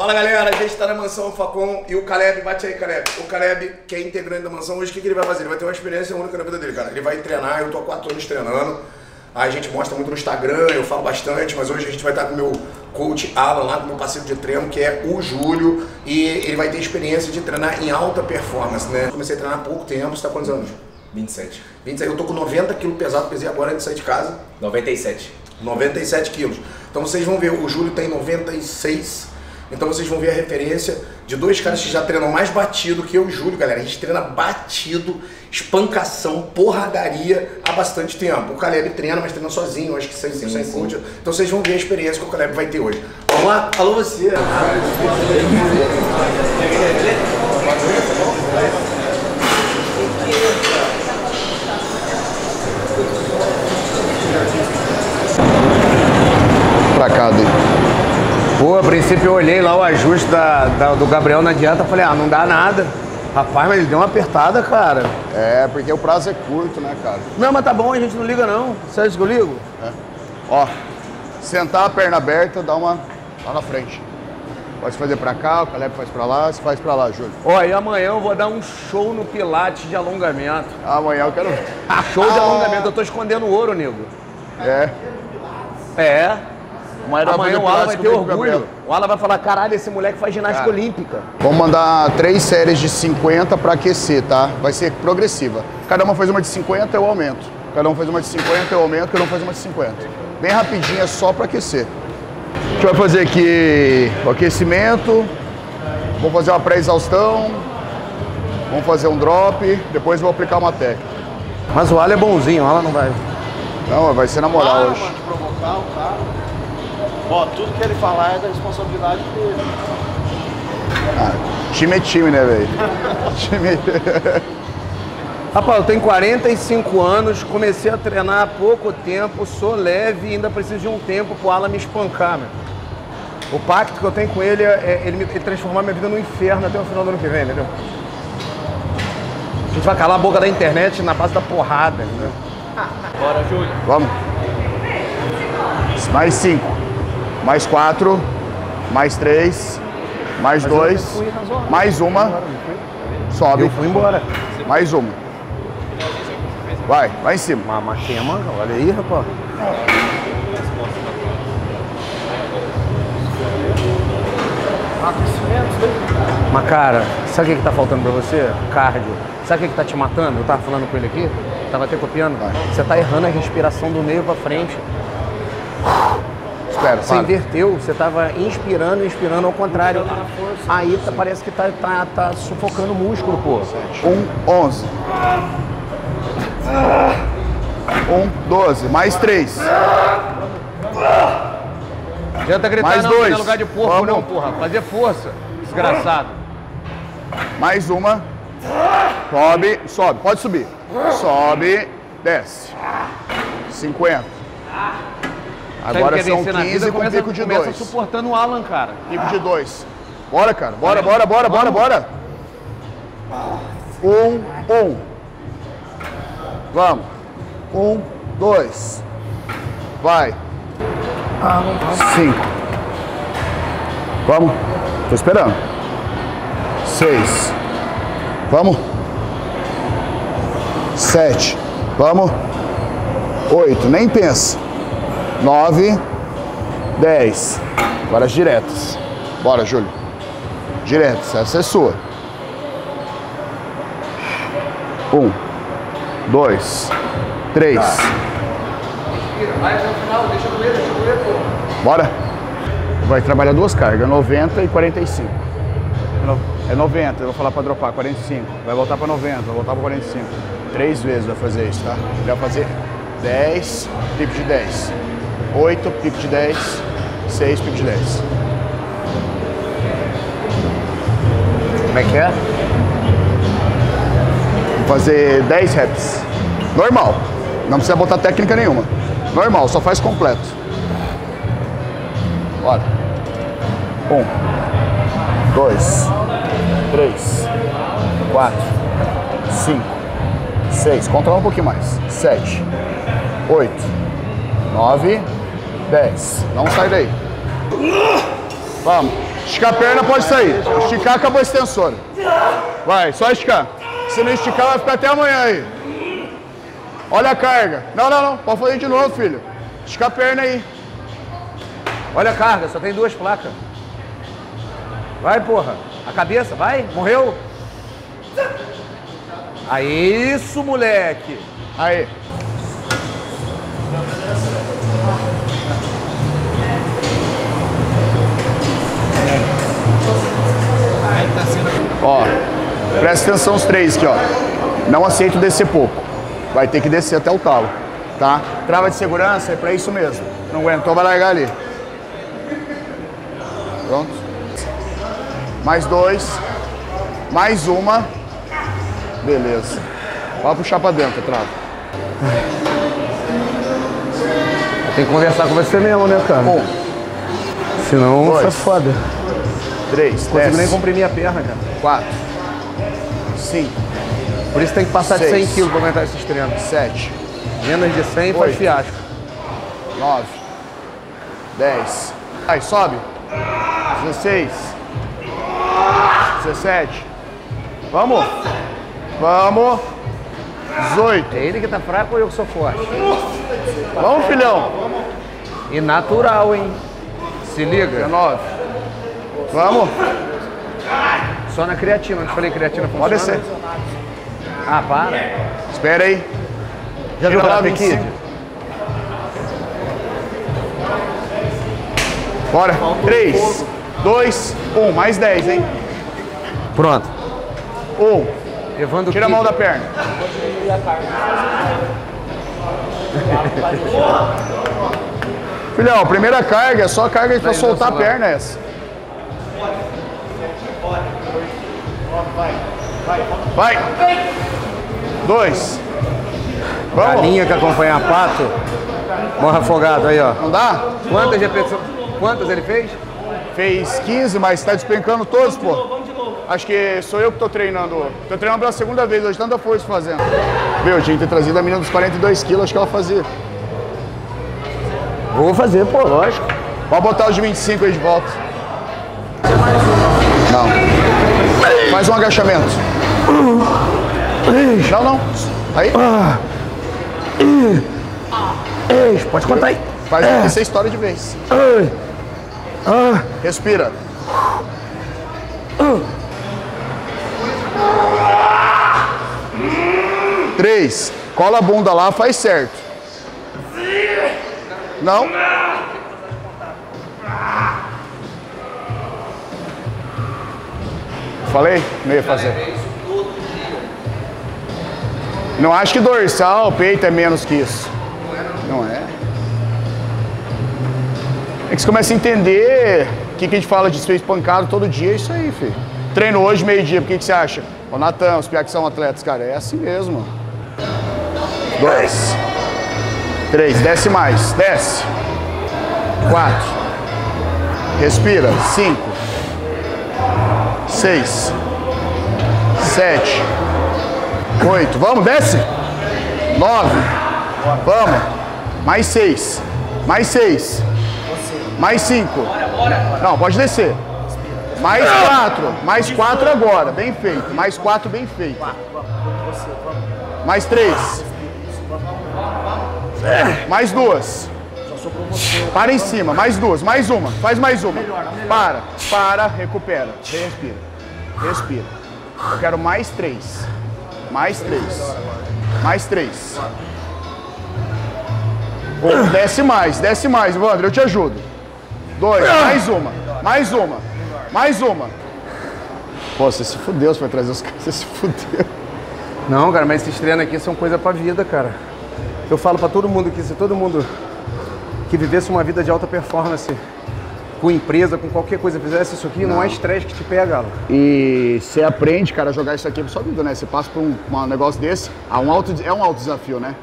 Fala galera, a gente tá na mansão Facom e o Caleb, bate aí Caleb. O Caleb, que é integrante da mansão, hoje o que, que ele vai fazer? Ele vai ter uma experiência única na vida dele, cara. Ele vai treinar, eu tô há quatro anos treinando. A gente mostra muito no Instagram, eu falo bastante, mas hoje a gente vai estar com o meu coach Alan lá, com o meu parceiro de treino, que é o Júlio, e ele vai ter experiência de treinar em alta performance, né? Comecei a treinar há pouco tempo, você tá quantos anos? 27. 27, eu tô com 90 quilos pesado, pesei agora antes de sair de casa. 97. 97 quilos. Então vocês vão ver, o Júlio tem 96. Então vocês vão ver a referência de dois caras que já treinam mais batido que eu e Júlio, galera. A gente treina batido, espancação, porradaria há bastante tempo. O Caleb treina, mas treina sozinho, acho que sem, Sim, sem sim. coach. Então vocês vão ver a experiência que o Caleb vai ter hoje. Vamos lá? Alô você! pra cá dele. Pô, a princípio eu olhei lá o ajuste da, da- do Gabriel na dieta, falei, ah, não dá nada. Rapaz, mas ele deu uma apertada, cara. É, porque o prazo é curto, né, cara? Não, mas tá bom, a gente não liga não. Sabe isso que eu ligo? Ó, sentar a perna aberta, dá uma lá na frente. Pode fazer pra cá, o Caleb faz pra lá, você faz pra lá, Júlio. Ó, e amanhã eu vou dar um show no Pilates de alongamento. Amanhã eu quero ver. Show de alongamento, eu tô escondendo ouro, nego. É. É. Pra Amanhã o Alan Pilates vai ter orgulho. O Alan vai falar, caralho, esse moleque faz ginástica Cara. olímpica. Vamos mandar três séries de 50 pra aquecer, tá? Vai ser progressiva. Cada uma faz uma de 50, eu aumento. Cada um faz uma de 50, eu aumento. Cada um faz uma de 50. Bem rapidinho, é só pra aquecer. A gente vai fazer aqui o aquecimento. Vamos fazer uma pré-exaustão. Vamos fazer um drop. Depois vou aplicar uma técnica. Mas o Alan é bonzinho, o Alan não vai. Não, vai ser na moral hoje. de provocar o cara. Ó, tudo que ele falar é da responsabilidade dele. Ah, time é time, né, velho? time é... Rapaz, eu tenho 45 anos, comecei a treinar há pouco tempo, sou leve e ainda preciso de um tempo pro Alan me espancar, meu. O pacto que eu tenho com ele é ele, me, ele transformar minha vida no inferno até o final do ano que vem, entendeu? A gente vai calar a boca da internet na base da porrada, entendeu? Bora, Júlio. Vamos. Mais cinco. Mais quatro. Mais três. Mais dois. fui razoável. Mais uma. Sobe. Eu fui embora. Mais uma. Vai, vai em cima. Mas, mas manga, olha aí, rapaz. Mas cara, sabe o que, que tá faltando pra você? Cardio. Sabe o que, que tá te matando? Eu tava falando com ele aqui, tava até copiando. Você tá errando a respiração do meio pra frente. Você inverteu, você tava inspirando e inspirando ao contrário. Aí tá- parece que tá, tá, tá sufocando o músculo, pô. Um, onze. Um, doze. Mais três. Adianta gritar Mais não, dois. não é lugar de porco Vamos. não, porra. Fazer força, desgraçado. Mais uma. Sobe, sobe. Pode subir. Sobe, desce. 50. Agora é são vencer na 15 vida? com pico de começa 2. suportando o Alan, cara. Pico de 2. Bora, cara. Bora, bora, bora, bora, bora. Um, um. Vamos. Um, dois. Vai. Cinco. Vamos. Tô esperando. Seis. Vamos. Sete. Vamos. Oito. Nem pensa. Nove. Dez. Agora as diretas. Bora, Júlio. Diretas. Essa é sua. Um. Dois. Três. Pô. Bora. Vai trabalhar duas cargas, 90 e 45. No- É 90, eu vou falar pra dropar, 45. Vai voltar pra 90, vai voltar pra 45. Três vezes vai fazer isso, tá? Ele vai fazer 10, pico de 10. 8, pico de 10. 6, pico de 10. Como é que é? Vou fazer 10 reps. Normal. Não precisa botar técnica nenhuma. Normal, só faz completo. Bora. Um. Dois. Três. Quatro. Cinco. Seis. Controla um pouquinho mais. Sete. Oito. Nove. Dez. Não sai daí. Vamos. Esticar a perna, pode sair. Esticar, acabou a extensora. Vai, só esticar. Se não esticar, vai ficar até amanhã aí. Olha a carga. Não, não, não. Pode fazer de novo, filho. Estica a perna aí. Olha a carga, só tem duas placas. Vai, porra. A cabeça, vai. Morreu. Aí, isso, moleque. Aí. Ó, presta atenção os três aqui, ó. Não aceito descer pouco. Vai ter que descer até o talo, tá? Trava de segurança é pra isso mesmo. Não aguentou, vai largar ali. Pronto. Mais dois. Mais uma. Beleza. Pode puxar pra dentro, trava. Tem que conversar com você mesmo, né, cara? Um, Senão Dois. fica foda. Três, Não consigo nem comprimir a perna, cara. Quatro. Cinco. Por isso tem que passar de 100 Seis. quilos pra aguentar esses treinos. Sete. Menos de 100 faz Oito. fiasco. 9, 10. Aí, sobe. 16. 17. Vamos. Vamos. 18. É ele que tá fraco ou eu que sou forte? Vamos, filhão. E natural, hein? Se liga. 19. Vamos. Só na creatina. Não te falei creatina funciona? Pode descer. Ah, para. Espera aí. Já viu lá, Karate 25. Kid? Bora. 3, 2, 1. Mais 10, hein? Pronto. 1. Evandro Tira a Kid. mão da perna. Filhão, primeira carga é só carga pra soltar a perna essa. Vai. Dois. Vamos. Galinha que acompanha pato. Morre afogado aí, ó. Não dá? Quantas repetições? Quantas ele fez? Fez 15, mas tá despencando todos, pô. Acho que sou eu que tô treinando. Tô treinando pela segunda vez hoje, tanta força fazendo. Viu, eu tinha que ter trazido a menina dos 42 quilos, acho que ela fazia. Vou fazer, pô, lógico. Pode botar os de 25 aí de volta. Não. Faz um agachamento. Não, não. Aí. Ei, pode contar aí. Faz essa história de vez. Respira. Três. Cola a bunda lá, faz certo. Não? Falei? Não ia fazer. Não acho que dorsal, peito é menos que isso. Não é? É que você começa a entender o que, que a gente fala de ser espancado todo dia, é isso aí, filho. Treino hoje, meio-dia, por que, que você acha? Ô, Natan, os piá que são atletas, cara, é assim mesmo. Dois. Três, desce mais, desce. Quatro. Respira, cinco. Seis. Sete. Oito. Vamos, desce. Nove. Vamos. Mais seis. Mais seis. Mais cinco. Não, pode descer. Mais quatro. Mais quatro agora. Bem feito. Mais quatro, bem feito. Mais três. Mais duas. Para em cima. Mais duas. Mais uma. Faz mais uma. Para. Para. Recupera. Respira. Respira. Eu quero mais três. Mais três. Mais três. Um, desce mais, desce mais, Wander, eu te ajudo. Dois, mais uma, mais uma, mais uma. Pô, você se fudeu, você vai trazer os caras, você se fudeu. Não, cara, mas esses treinos aqui são coisa pra vida, cara. Eu falo pra todo mundo que se todo mundo que vivesse uma vida de alta performance, com empresa, com qualquer coisa, fizesse isso aqui, não, é estresse que te pega, Alan. E você aprende, cara, a jogar isso aqui pra sua vida, né? Você passa por um, um negócio desse, há um alto, é um alto desafio, né?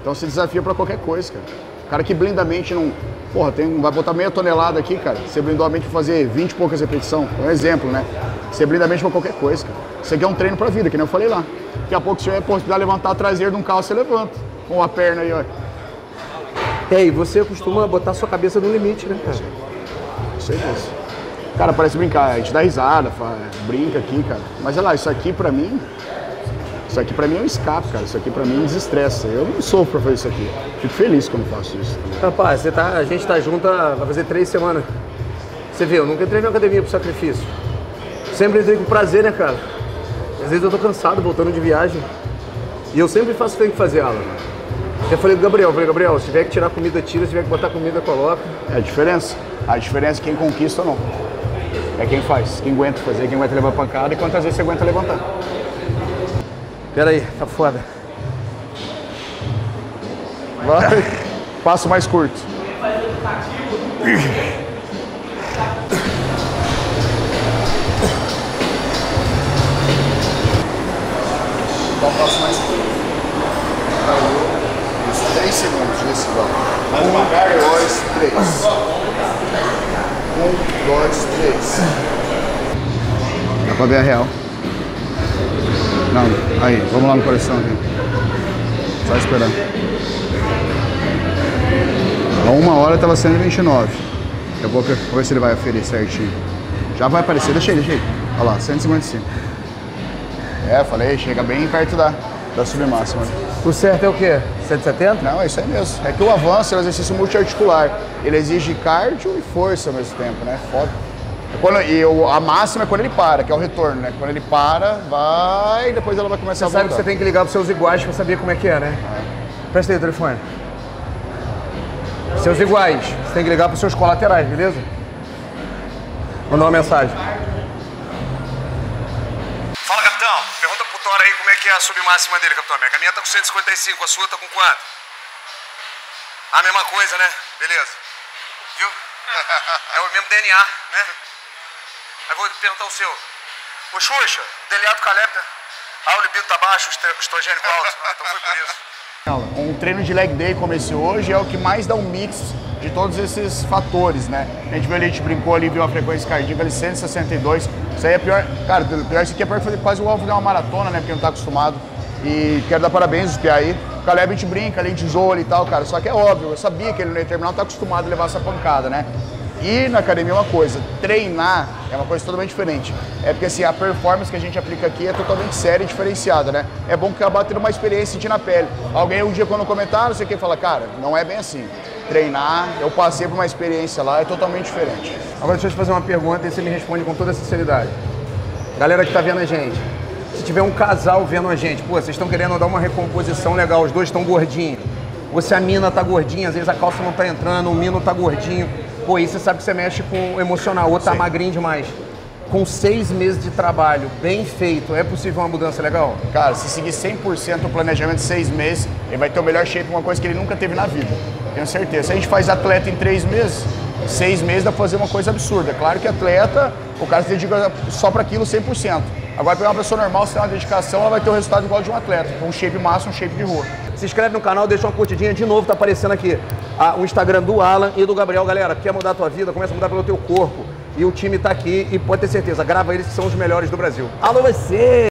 Então você desafia pra qualquer coisa, cara. O cara que blinda a mente não. Porra, tem, vai botar meia tonelada aqui, cara. Você blindou a mente pra fazer 20 e poucas repetições. É um exemplo, né? Você blinda a mente pra qualquer coisa, cara. Isso aqui é um treino pra vida, que nem eu falei lá. Daqui a pouco, se tiver possibilidade de levantar a traseira de um carro, você levanta. Com a perna aí, ó. É, e você costuma botar sua cabeça no limite, né, cara? Certeza. Cara, parece brincar, a gente dá risada, fala, brinca aqui, cara. Mas olha lá, isso aqui pra mim, isso aqui pra mim é um escape, cara. Isso aqui pra mim desestressa. Eu não sofro pra fazer isso aqui. Fico feliz quando faço isso. Rapaz, você tá, a gente tá junto há, vai fazer três semanas. Você vê, eu nunca entrei na academia por sacrifício. Sempre entrei com prazer, né, cara? Às vezes eu tô cansado voltando de viagem. E eu sempre faço o que tem que fazer, Alan. Eu falei pro Gabriel, eu falei, Gabriel, se tiver que tirar comida, tira, se tiver que botar comida, coloca. É a diferença. A diferença é quem conquista ou não. É quem faz, quem aguenta fazer, quem aguenta levar pancada e quantas vezes você aguenta levantar. Pera aí, tá foda. Vai. Passo mais curto. Dá um passo mais curto. Isso, três segundos desse igual. Um, dois, três. Um, dois, três. Dá pra ver a real. Não, aí, vamos lá no coração aqui. Só esperando. A uma hora tava 129. Eu vou ver, se ele vai aferir certinho. Já vai aparecer, deixa aí, deixa aí. Olha lá, 155. É, falei, chega bem perto da, da submáxima. O certo é o quê? 170? Não, é isso aí mesmo. É que o avanço é um exercício multiarticular. Ele exige cardio e força ao mesmo tempo, né? Foda. É Quando, e o, a máxima é quando ele para, que é o retorno, né? Quando ele para, vai, e depois ela vai começar Você a sabe que voltar. você tem que ligar pros seus iguais pra saber como é que é, né? Presta aí o telefone. Seus iguais. Você tem que ligar pros seus colaterais, beleza? Mandar uma mensagem. Que é a submáxima dele, capitão. Minha caminha tá com 155, a sua tá com quanto? A mesma coisa, né? Beleza. Viu? É o mesmo DNA, né? Aí vou perguntar o seu. Ô Xuxa, DNA do Caleb, tá? Ah, o libido tá baixo, o estrogênico alto. Ah, então foi por isso. Um treino de leg day como esse hoje é o que mais dá um mix de todos esses fatores, né? A gente viu ali, a gente brincou ali, viu a frequência cardíaca ali, 162. Aí é pior. Cara, pior isso aqui é pior que fazer quase alvo de uma maratona, né? Porque não tá acostumado. E quero dar parabéns aos aí. O Caleb a gente brinca, a gente zoa e tal, cara. Só que é óbvio, eu sabia que ele no terminal tá acostumado a levar essa pancada, né? E na academia é uma coisa, treinar é uma coisa totalmente diferente. É porque assim, a performance que a gente aplica aqui é totalmente séria e diferenciada, né? É bom que acaba tendo uma experiência sentir na pele. Alguém um dia quando comentar, não sei o que, fala, cara, não é bem assim. Treinar, eu passei por uma experiência lá, é totalmente diferente. Agora deixa eu te fazer uma pergunta e você me responde com toda sinceridade. Galera que tá vendo a gente, se tiver um casal vendo a gente, pô, vocês estão querendo dar uma recomposição legal, os dois estão gordinhos. Ou se a mina tá gordinha, às vezes a calça não tá entrando, o mino tá gordinho. Pô, aí você sabe que você mexe com o emocional, ou tá Sim. magrinho demais. Com seis meses de trabalho bem feito, é possível uma mudança legal? Cara, se seguir 100% o planejamento de seis meses, ele vai ter o melhor shape, uma coisa que ele nunca teve na vida. Tenho certeza. Se a gente faz atleta em três meses, seis meses dá pra fazer uma coisa absurda. Claro que atleta, o cara se dedica só para aquilo 100%. Agora, para uma pessoa normal, se tem uma dedicação, ela vai ter o resultado igual de um atleta. Um shape massa, um shape de rua. Se inscreve no canal, deixa uma curtidinha de novo, tá aparecendo aqui ah, o Instagram do Alan e do Gabriel. Galera, quer mudar a tua vida? Começa a mudar pelo teu corpo. E o time tá aqui e pode ter certeza, grava eles que são os melhores do Brasil. Alô você!